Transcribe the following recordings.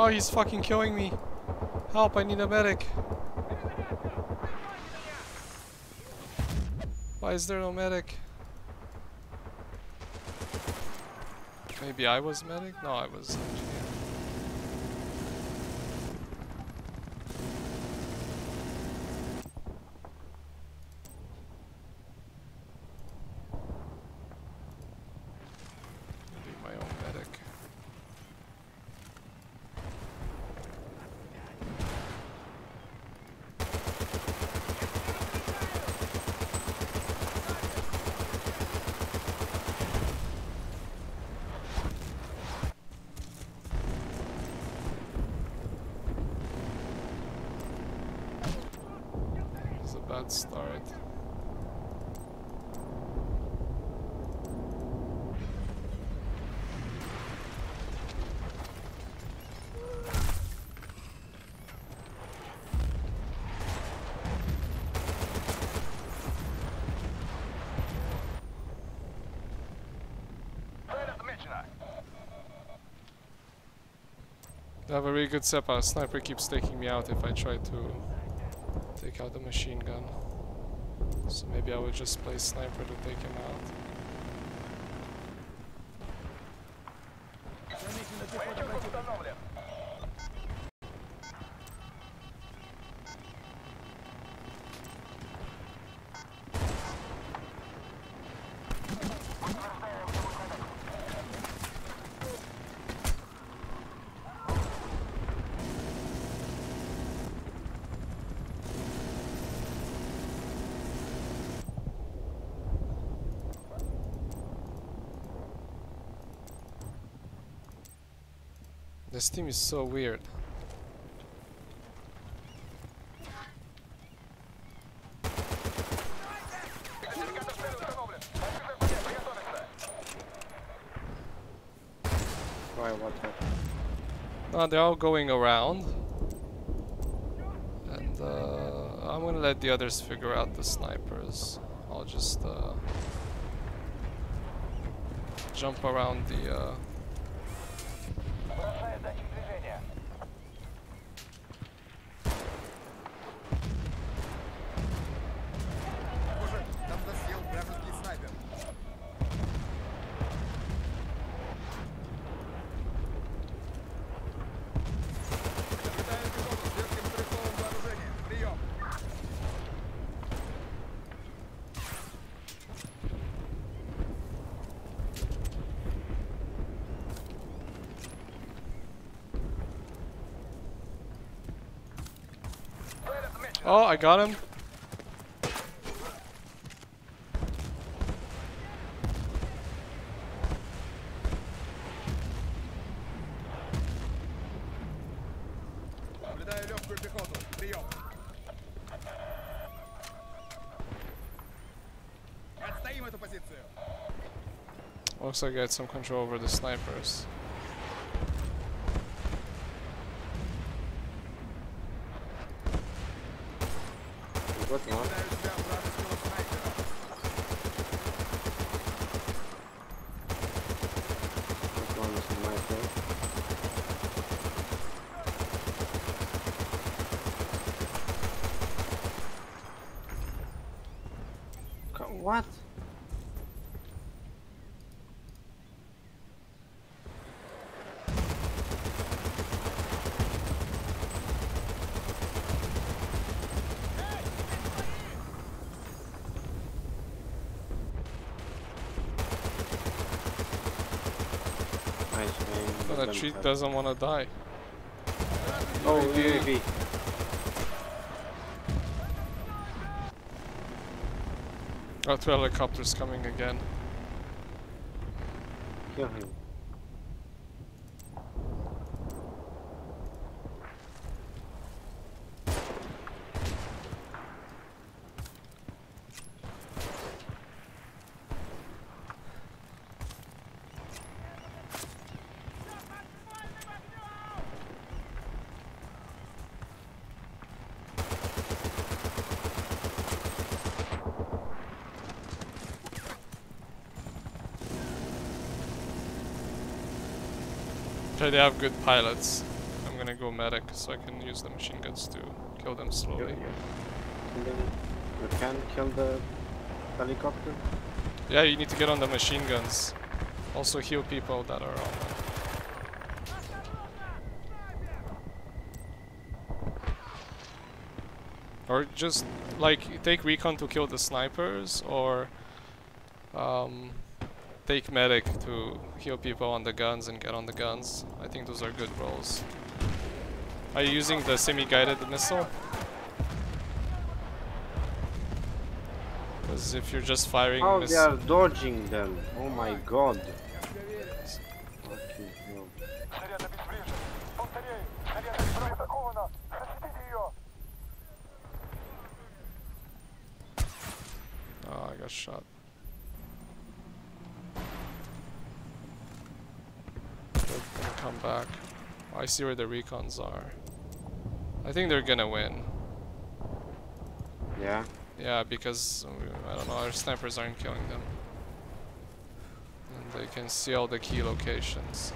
Oh, he's fucking killing me. Help, I need a medic. Why is there no medic? Maybe I was medic? No, I was engineer. Be my own medic. Bad start. I have a really good setup. Sniper keeps taking me out if I try to take out the machine gun. So maybe I will just play sniper to take him out. This team is so weird. Why, what happened? No, they're all going around. And uh, I'm gonna let the others figure out the snipers. I'll just uh, jump around the uh, Oh, I got him. Looks like I got some control over the snipers. That cut. doesn't want to die. Oh, UAV. Oh, two helicopters coming again. Kill him. They have good pilots. I'm gonna go medic so I can use the machine guns to kill them slowly. you, you can kill the helicopter? Yeah, you need to get on the machine guns. Also heal people that are on them. Or just like take recon to kill the snipers or um, take medic to heal people on the guns and get on the guns. I think those are good roles. Are you using the semi-guided missile? Because if you're just firing oh, miss- they are dodging them? Oh my god. see where the recons are. I think they're gonna win. Yeah? Yeah, because, I don't know, our snipers aren't killing them. And they can see all the key locations.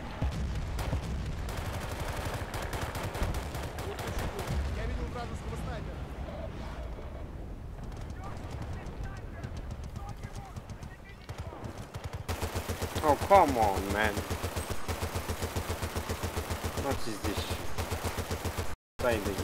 Oh, come on, man. Try it again.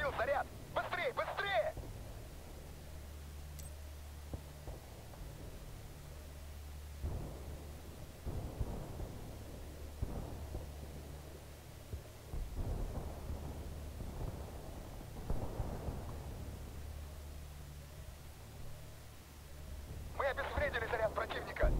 Установил заряд. Быстрее, быстрее! Мы обезвредили заряд противника.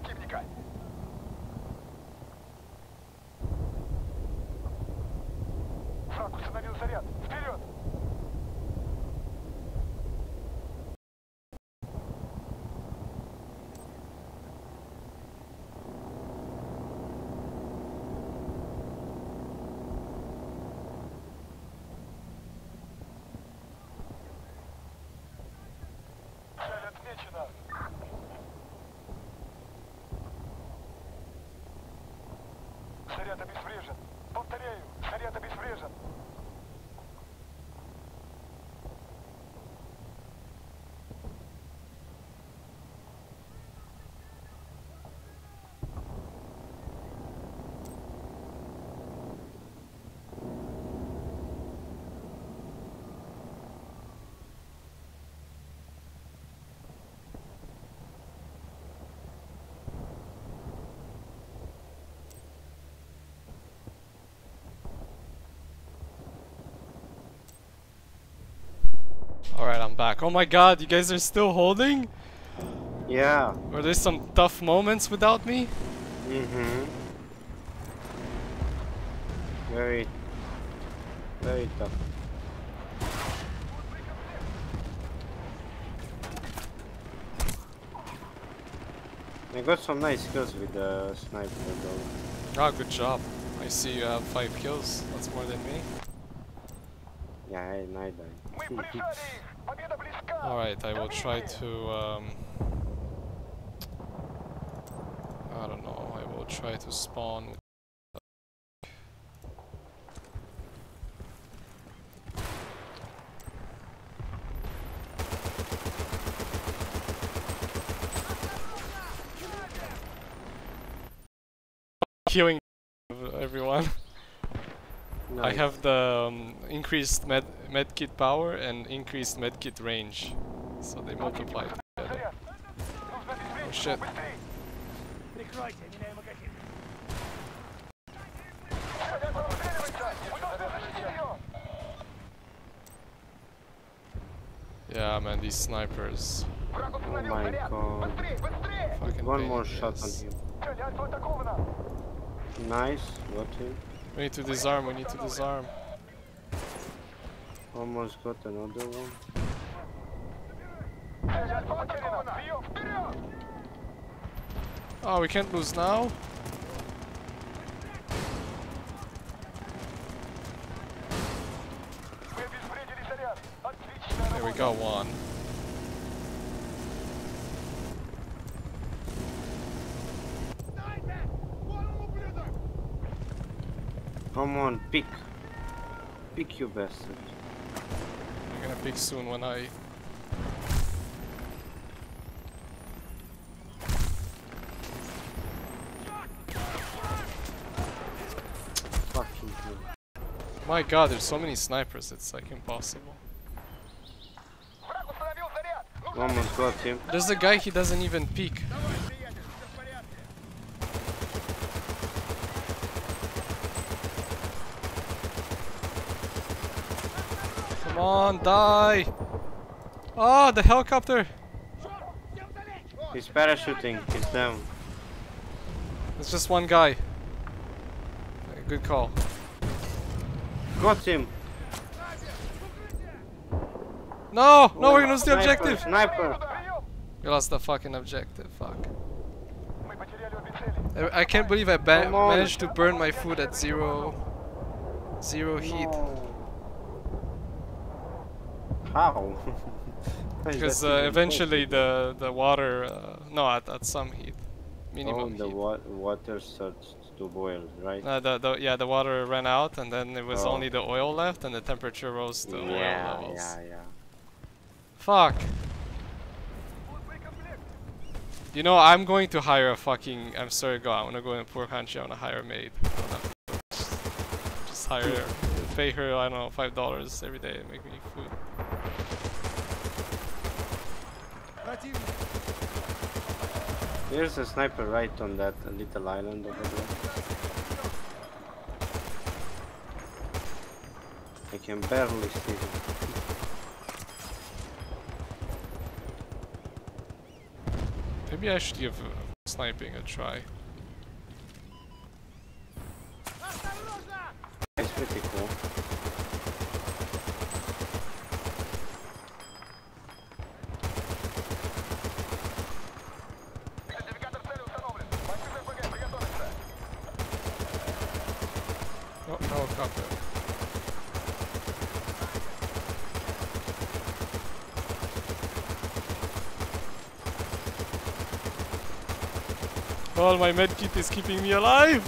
Противника. Враг установил заряд. Вперед! Цель отмечена. Заряд обезврежен. Повторяю, заряд обезврежен. Alright, I'm back. Oh my god, you guys are still holding? Yeah. Were there some tough moments without me? Mm-hmm. Very, very tough. I got some nice kills with the sniper though. Ah, good job. I see you have 5 kills. That's more than me. Yeah, I. Alright, I will try to... Um, I don't know, I will try to spawn... Queuing everyone. I have the um, increased med medkit power and increased medkit range, so they multiply together. Oh shit. Yeah, man, these snipers. Oh my god. Fucking One more shot on him. Nice, What? him. We need to disarm, we need to disarm. Almost got another one. Oh, we can't lose now? There we go, one. Come on, pick. Pick your bastard. I'm gonna pick soon when I... My god, there's so many snipers, it's like impossible. Almost got him. There's a guy, he doesn't even peek. Come on, die! Oh, the helicopter! He's parachuting, he's down. It's just one guy. Good call. Got him! No! No, we're gonna lose the objective! Sniper! We lost the fucking objective, fuck. I, can't believe I managed to burn my food at zero... Zero no. heat. How? Because uh, eventually the the water, uh, no, at, at some heat, Oh, minimum the heat. wa water starts to boil, right? Uh, the, the yeah, the water ran out, and then it was Oh. only the oil left, and the temperature rose to oil yeah, levels. yeah, yeah. Fuck. You know, I'm going to hire a fucking. I'm sorry, go. I'm gonna go in poor country. I'm gonna hire a maid. I don't have to- Just hire her, pay her. I don't know, five dollars every day, and make me food. There's a sniper right on that little island over there. I can barely see him. Maybe I should give uh, sniping a try. Oh, helicopter. Oh, my medkit is keeping me alive!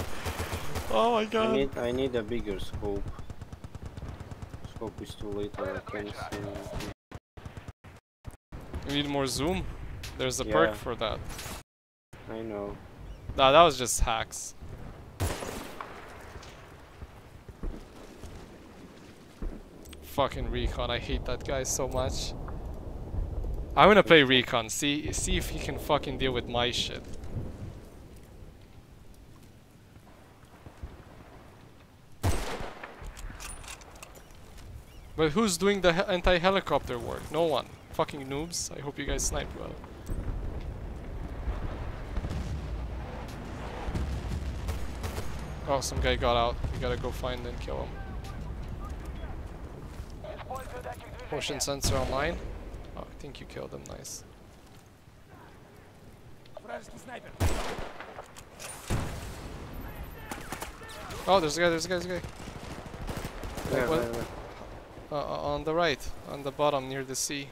Oh my god! I need I need a bigger scope. Scope is too little. I can't see. You need more zoom? There's a Yeah. perk for that. I know. Nah, that was just hacks. Fucking Recon, I hate that guy so much. I'm gonna play Recon, see see if he can fucking deal with my shit. But who's doing the he- anti-helicopter work? No one. Fucking noobs. I hope you guys snipe well. Oh, some guy got out. We gotta go find and kill him. motion sensor online. Oh, I think you killed him. Nice. Oh, there's a guy, there's a guy, there's a guy. Yeah, yeah, uh, yeah. Uh, on the right, on the bottom near the sea.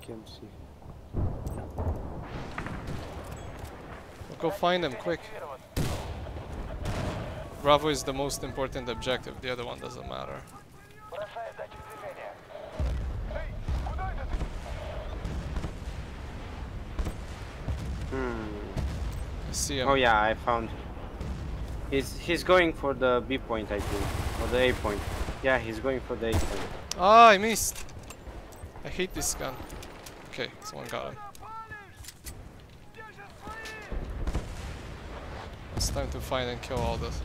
Can't see. Go find him quick. Bravo is the most important objective, the other one doesn't matter. Hmm. I see him. Oh yeah, I found him. He's, he's going for the B point, I think. Or the A point. Yeah, he's going for the A point. Ah, I missed! I hate this gun. Okay, someone got him. It's time to find and kill all this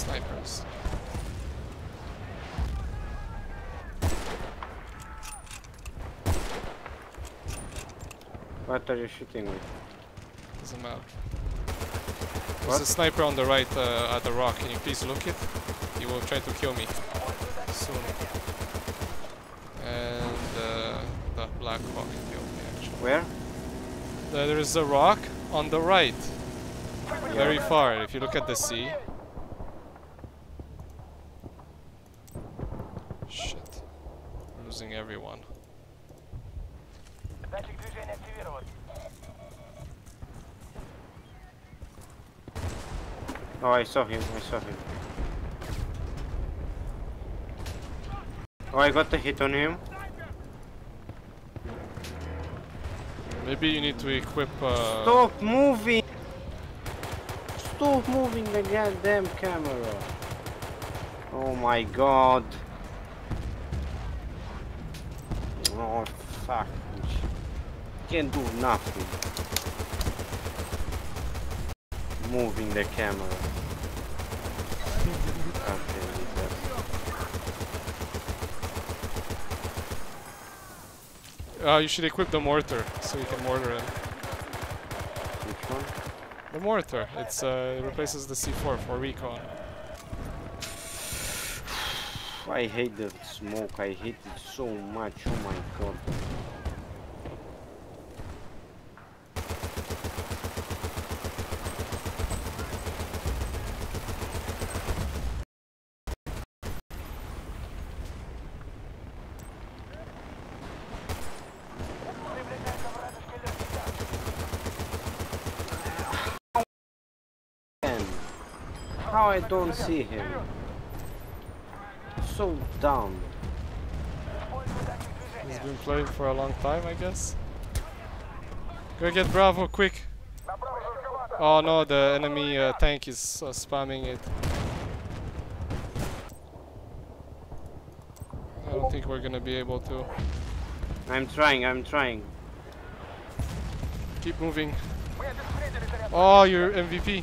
snipers. What are you shooting with? Doesn't matter. There's What? a sniper on the right uh, at the rock. Can you please look it? He will try to kill me soon. And uh, the Black Hawk killed me actually. Where? There there is a rock on the right. Very far. If you look at the sea. Shit. We're losing everyone. Oh, I saw him, I saw him. Oh, I got the hit on him. Maybe you need to equip. Uh... Stop moving! Stop moving the goddamn camera! Oh my god! Can't do nothing. Moving the camera. Okay, uh, you should equip the mortar so you can mortar it. Which one? The mortar. It's uh, it replaces the C4 for recon. I hate the smoke. I hate it so much. Oh my god. Man, I don't see him. So dumb. He's been playing for a long time, I guess. Go get Bravo, quick! Oh no, the enemy uh, tank is uh, spamming it. I don't think we're gonna be able to. I'm trying, I'm trying. Keep moving. Oh, you're MVP.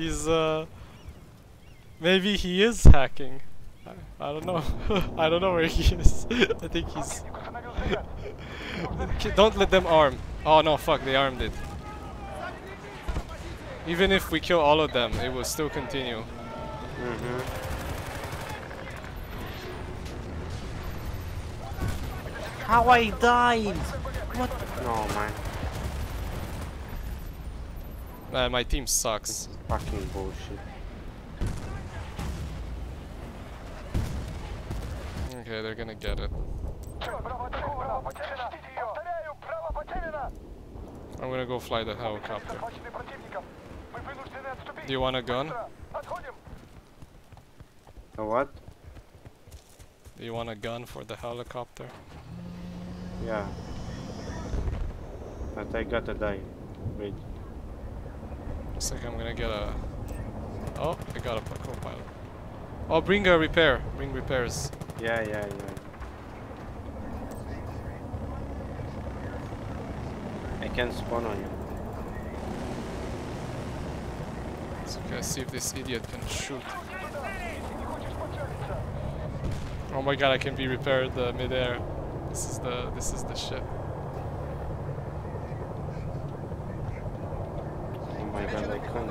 He's, uh... Maybe he is hacking. I, I don't know. I don't know where he is. I think he's... don't let them arm. Oh no, fuck, they armed it. Even if we kill all of them, it will still continue. Mm -hmm. How I died! What? No, man. Man, my team sucks. Fucking bullshit. Okay, they're gonna get it. I'm gonna go fly the helicopter. Do you want a gun? A what? Do you want a gun for the helicopter? Yeah. But I gotta die. Wait. Looks like I'm gonna get a. Oh, I got a co-pilot. Oh, bring a repair. Bring repairs. Yeah, yeah, yeah. I can spawn on you. So okay, see if this idiot can shoot. Oh my god, I can be repaired uh, midair. This is the this is the shit. Oh my god, I can't spawn on you.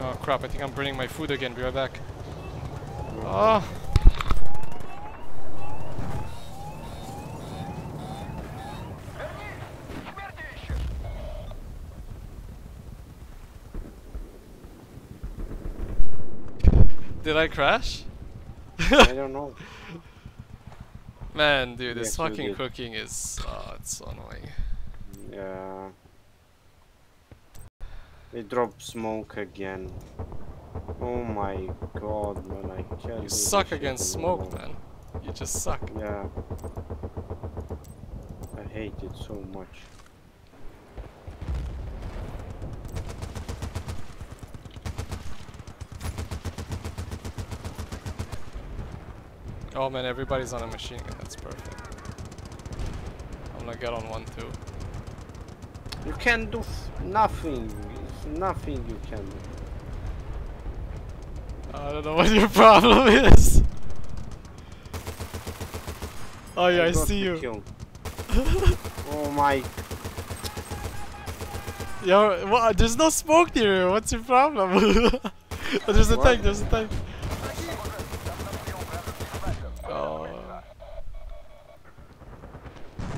Oh crap, I think I'm burning my food again. Be right back. Oh. Did I crash? I don't know. Man, dude, this fucking cooking is... Oh, it's so annoying. Yeah. They drop smoke again. Oh my god, man, I can't. You suck against smoke, man. You just suck. Yeah. I hate it so much. Oh man, everybody's on a machine gun. That's perfect. I'm gonna get on one too. You can do nothing. It's nothing you can do. I don't know what your problem is. Oh yeah, I, got see you. oh my. Yo, what? There's no smoke here. What's your problem? oh, there's a What? tank. There's a tank. Oh.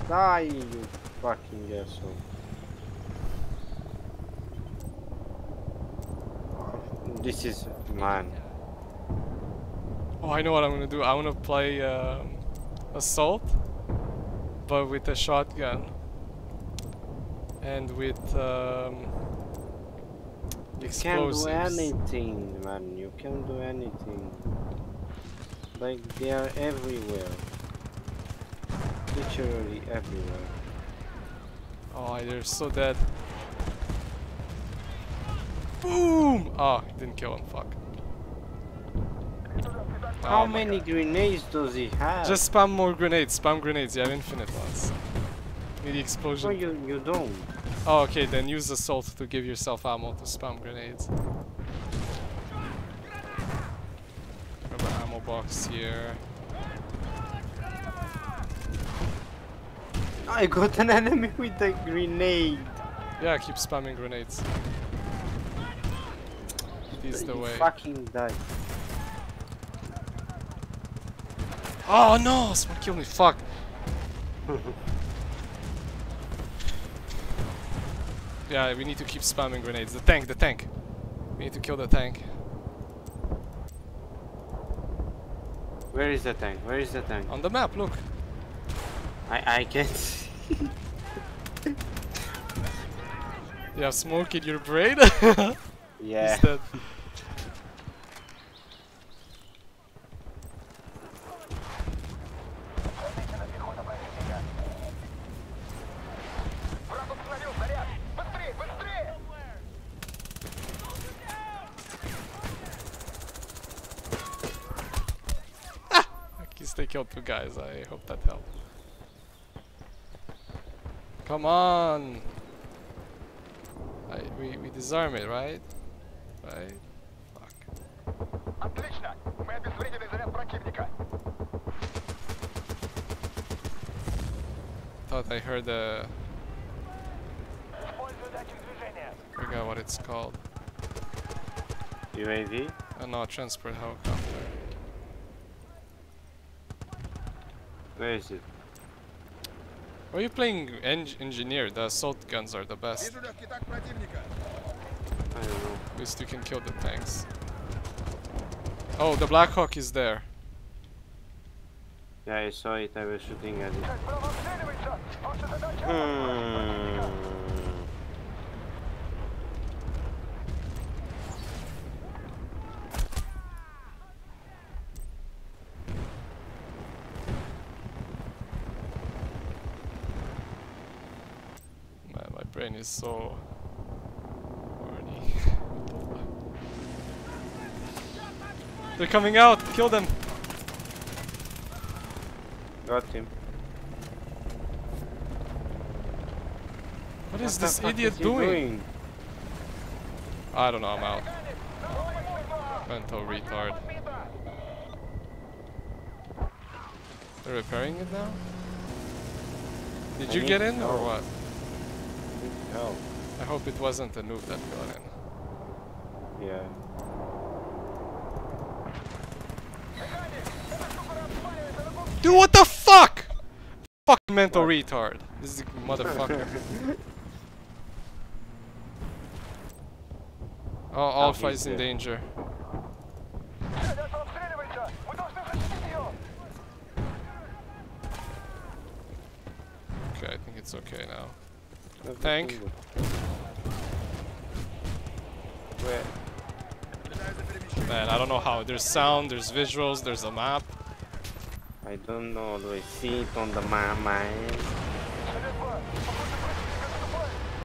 Die, you fucking asshole. This is man. Oh, I know what I'm gonna do. I wanna play um, assault, but with a shotgun and with um, You can't do anything, man. You can't do anything. Like they are everywhere. Literally everywhere. Oh, they're so dead. Boom! Oh, didn't kill him. Fuck. How Oh my many God. grenades does he have? Just spam more grenades. Spam grenades. You have infinite ones. Need the explosion. no, you you don't. Oh, okay. Then use assault to give yourself ammo to spam grenades. Grab an ammo box here. I got an enemy with a grenade. Yeah, keep spamming grenades. Is the way. Fucking die. Oh no! Someone killed me. Fuck. Yeah, we need to keep spamming grenades. The tank, the tank. We need to kill the tank. Where is the tank? Where is the tank? On the map, look. I I can't. see. You have smoke in your brain? yeah. they killed two guys. I hope that helped. Come on! I, we, we disarm it, right? Right? Thought I heard the... Forgot what it's called. UAV? Oh uh, no, transport helicopter. Are you playing en engineer? The assault guns are the best. At least you can kill the tanks. Oh, the Black Hawk is there. Yeah, I saw it. I was shooting at it. Hmm. Is so horny. They're coming out! Kill them! Got him. What is What this idiot is he doing? I don't know, I'm out. Mental retard. They're repairing it now? Did I you get in or what? hell. I hope it wasn't a noob that got in. Yeah. Dude, what the fuck? Fuck, mental what? retard. This is motherfucker. oh, Alpha is in danger. Okay, I think it's okay now. Tank. Where? Man, I don't know how. There's sound, there's visuals, there's a map. I don't know. Do I see it on the map, man?